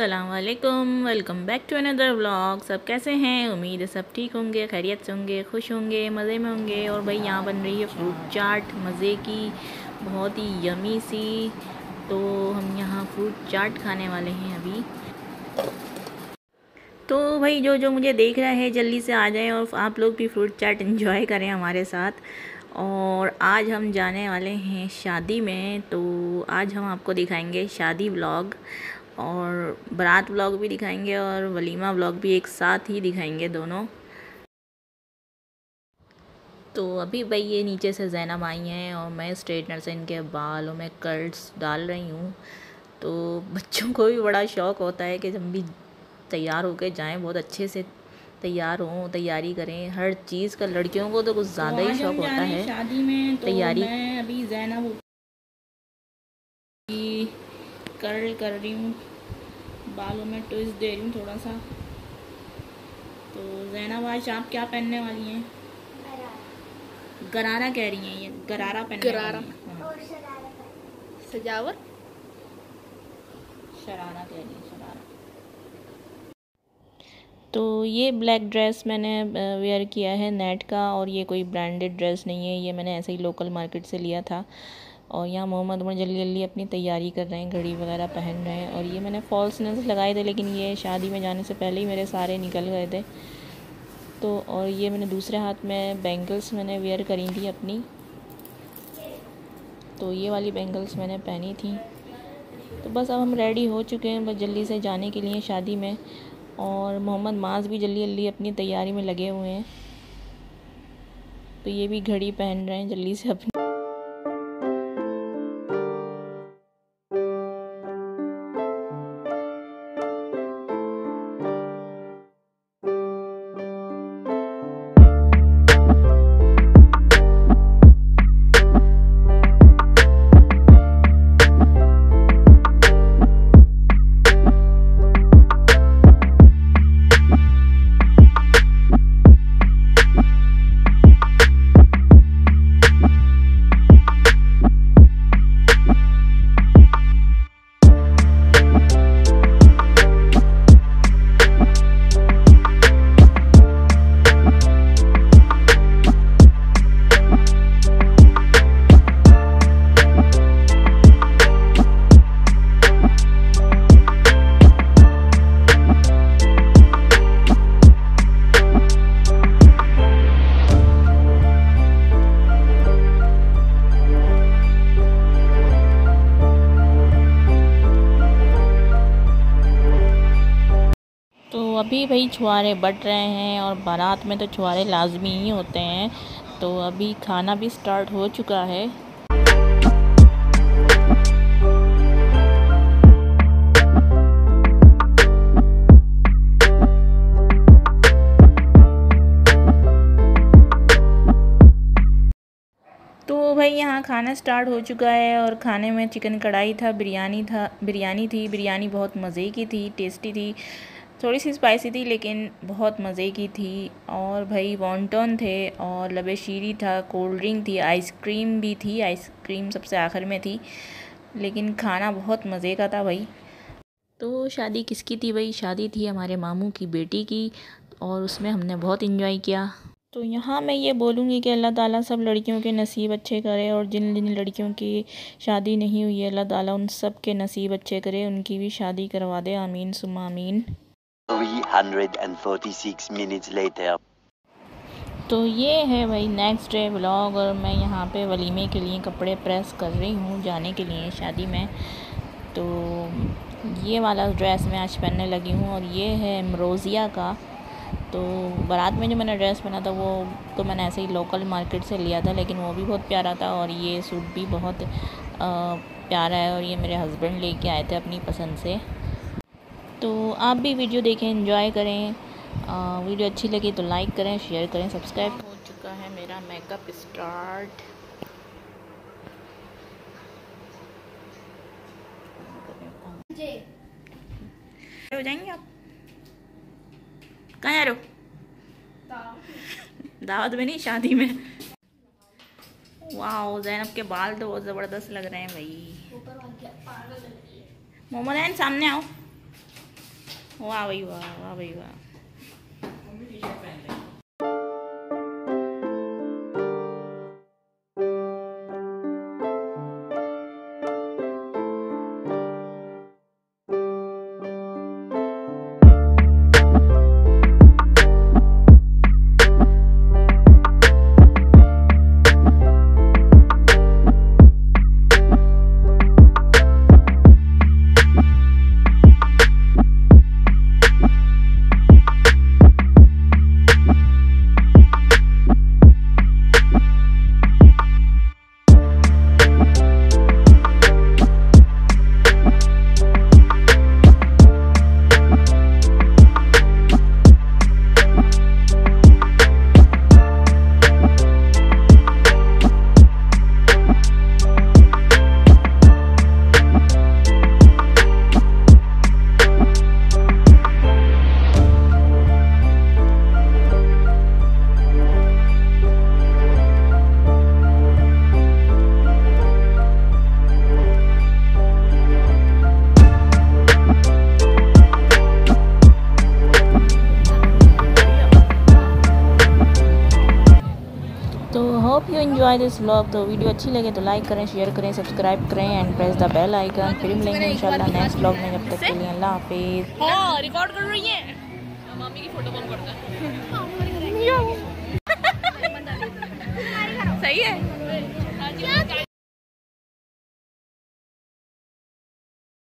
असलकम welcome back to another vlog सब कैसे हैं? उम्मीद है सब ठीक होंगे, खैरियत से होंगे, खुश होंगे, मज़े में होंगे। और भाई, यहाँ बन रही है फ्रूट चाट मज़े की, बहुत ही यमी सी। तो हम यहाँ फ्रूट चाट खाने वाले हैं अभी। तो भाई, जो जो मुझे देख रहा है, जल्दी से आ जाएँ और आप लोग भी फ्रूट चाट इन्जॉय करें हमारे साथ। और आज हम जाने वाले हैं शादी में। तो आज हम आपको दिखाएँगे शादी व्लॉग और बारात व्लॉग भी दिखाएँगे और वलीमा व्लॉग भी एक साथ ही दिखाएँगे दोनों। तो अभी भाई ये नीचे से जैनब आई हैं और मैं स्ट्रेटनर से इनके बालों में कर्ट्स डाल रही हूँ। तो बच्चों को भी बड़ा शौक़ होता है कि जब भी तैयार होकर जाएँ बहुत अच्छे से तैयार हों तैयारी करें। हर चीज़ का लड़कियों को तो कुछ ज़्यादा ही शौक़ होता है। शादी में तो तैयारी अभी जैनब कर्ल कर रही हूँ। बालों में ट्विस्ट दे रही हूँ थोड़ा सा तो जैनब आज आप क्या पहनने वाली हैं? गरारा। कह रही हैं ये गरारा पहनने गरारा। वाली हाँ, सजावट? शरारा कह रही हैं शरारा। तो ये ब्लैक ड्रेस मैंने वेयर किया है नेट का और ये कोई ब्रांडेड ड्रेस नहीं है। ये मैंने ऐसे ही लोकल मार्केट से लिया था। और यहाँ मोहम्मद उमर जल्दी जल्दी अपनी तैयारी कर रहे हैं, घड़ी वगैरह पहन रहे हैं और ये मैंने फॉल्स नेल्स लगाए थे, लेकिन ये शादी में जाने से पहले ही मेरे सारे निकल गए थे। तो और ये मैंने दूसरे हाथ में बैंगल्स मैंने वेयर करी थी अपनी। तो ये वाली बैंगल्स मैंने पहनी थी। तो बस अब हम रेडी हो चुके हैं बस जल्दी से जाने के लिए शादी में। और मोहम्मद माज भी जल्दी जल्दी अपनी तैयारी में लगे हुए हैं। तो ये भी घड़ी पहन रहे हैं जल्दी से अपनी। अभी भाई छुआरे बट रहे हैं और बारात में तो छुआरे लाजमी ही होते हैं। तो अभी खाना भी स्टार्ट हो चुका है। तो भाई यहाँ खाना स्टार्ट हो चुका है और खाने में चिकन कढ़ाई था, बिरयानी था, बिरयानी थी, बिरयानी बहुत मज़े की थी टेस्टी थी। थोड़ी सी स्पाइसी थी, लेकिन बहुत मज़े की थी। और भाई वॉन्टन थे और लबे शीरी था कोल्ड ड्रिंक थी आइसक्रीम भी थी आइसक्रीम सबसे आखिर में थी, लेकिन खाना बहुत मज़े का था भाई। तो शादी किसकी थी भाई? शादी थी हमारे मामू की बेटी की और उसमें हमने बहुत इन्जॉय किया। तो यहाँ मैं ये बोलूँगी कि अल्लाह ताला सब लड़कियों के नसीब अच्छे करे और जिन जिन लड़कियों की शादी नहीं हुई है अल्लाह ताला उन सब के नसीब अच्छे करे, उनकी भी शादी करवा दे, आमीन सुमा आमीन। 346 minutes later. तो ये है भाई नेक्स्ट डे व्लॉग और मैं यहाँ पे वलीमे के लिए कपड़े प्रेस कर रही हूँ जाने के लिए शादी में। तो ये वाला ड्रेस मैं आज पहनने लगी हूँ और ये है एम्ब्रोज़िया का। तो बारात में जो मैंने ड्रेस पहना था वो तो मैंने ऐसे ही लोकल मार्केट से लिया था लेकिन वो भी बहुत प्यारा था और ये सूट भी बहुत आ, प्यारा है और ये मेरे हस्बैंड लेके आए थे अपनी पसंद से। तो आप भी वीडियो देखें एंजॉय करें। आ, वीडियो अच्छी लगी तो लाइक करें शेयर करें सब्सक्राइब हो चुका है मेरा मेकअप स्टार्ट हो जाएँगे आप? कहाँ जा रहे हो? दावत में। नहीं शादी में। वाह जैनब के बाल तो बहुत ज़बरदस्त लग रहे हैं भाई। मोहम्मद सामने आओ। वाह भाई वाह वाह भाई वाह तो hope you enjoy this vlog. तो वीडियो अच्छी लगे तो लाइक करें शेयर करें सब्सक्राइब करें and press the bell icon फिर मिलेंगे इंशाल्लाह नेक्स्ट व्लॉग में जब तक के लिए अल्लाह हाफिज़। हाँ रिकॉर्ड कर रही है। मम्मी की फ़ोटो बम करता है। सही है।